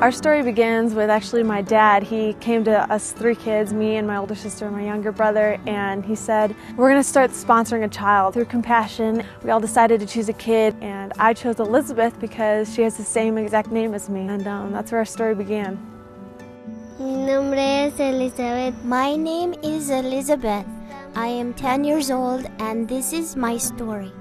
Our story begins with actually my dad. He came to us three kids, me and my older sister and my younger brother, and he said, We're going to start sponsoring a child through compassion. We all decided to choose a kid, and I chose Elizabeth because she has the same exact name as me, and um, that's where our story began. Mi nombre es Elizabeth. My name is Elizabeth. I am 10 years old, and this is my story.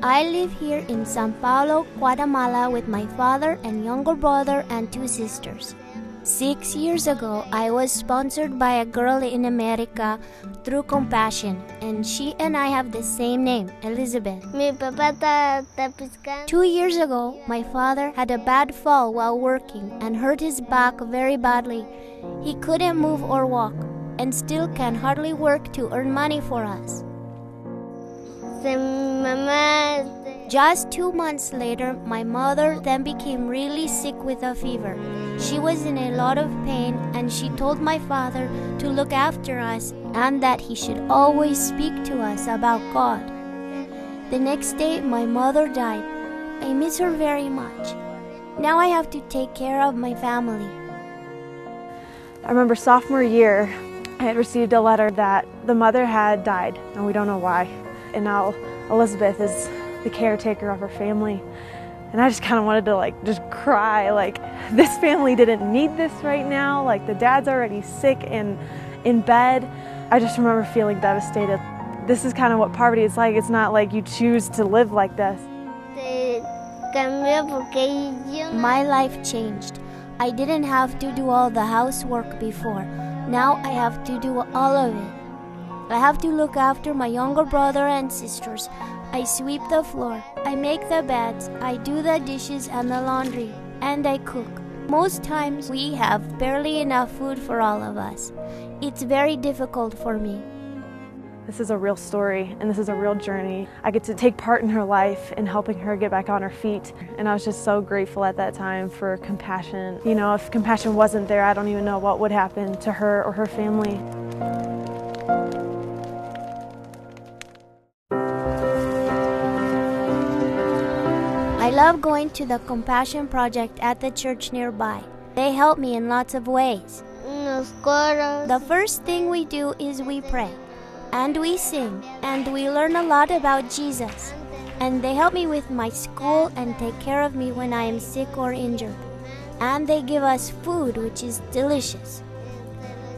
I live here in San Pablo, Guatemala with my father and younger brother and two sisters. Six years ago, I was sponsored by a girl in America through Compassion, and she and I have the same name, Elizabeth. Mi papá está, está. Two years ago, my father had a bad fall while working and hurt his back very badly. He couldn't move or walk, and still can hardly work to earn money for us. Just two months later, my mother then became really sick with a fever. She was in a lot of pain, and she told my father to look after us and that he should always speak to us about God. The next day, my mother died. I miss her very much. Now I have to take care of my family. I remember sophomore year, I had received a letter that the mother had died, and we don't know why. And now Elizabeth is the caretaker of her family. And I just kind of wanted to like just cry, like this family didn't need this right now. Like the dad's already sick and in bed. I just remember feeling devastated. This is kind of what poverty is like. It's not like you choose to live like this. My life changed. I didn't have to do all the housework before. Now I have to do all of it. I have to look after my younger brother and sisters. I sweep the floor. I make the beds. I do the dishes and the laundry. And I cook. Most times we have barely enough food for all of us. It's very difficult for me. This is a real story and this is a real journey. I get to take part in her life and helping her get back on her feet. And I was just so grateful at that time for compassion. You know, if compassion wasn't there, I don't even know what would happen to her or her family. I love going to the Compassion Project at the church nearby. They help me in lots of ways. The first thing we do is we pray, and we sing, and we learn a lot about Jesus. And they help me with my school and take care of me when I am sick or injured. And they give us food, which is delicious.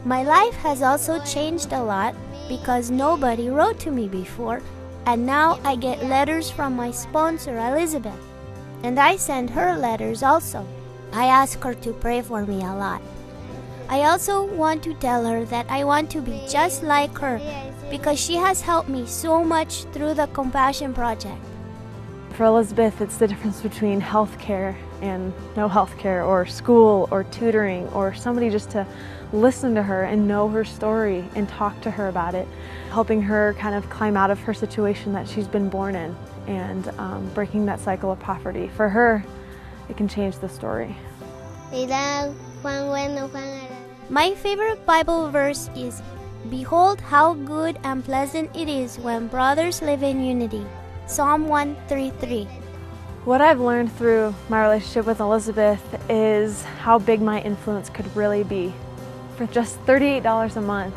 My life has also changed a lot because nobody wrote to me before, and now I get letters from my sponsor, Elizabeth. And I send her letters also. I ask her to pray for me a lot. I also want to tell her that I want to be just like her because she has helped me so much through the Compassion Project. For Elizabeth, it's the difference between health care and no health care, or school, or tutoring, or somebody just to listen to her and know her story and talk to her about it, helping her kind of climb out of her situation that she's been born in and um, breaking that cycle of poverty. For her, it can change the story. My favorite Bible verse is Behold how good and pleasant it is when brothers live in unity. Psalm 133. What I've learned through my relationship with Elizabeth is how big my influence could really be. For just $38 a month,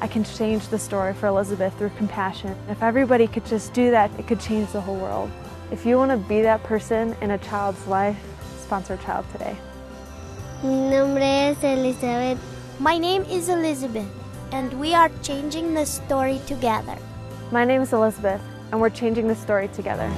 I can change the story for Elizabeth through compassion. If everybody could just do that, it could change the whole world. If you want to be that person in a child's life, sponsor a child today. Mi nombre es Elizabeth. My name is Elizabeth, and we are changing the story together. My name is Elizabeth, and we're changing the story together.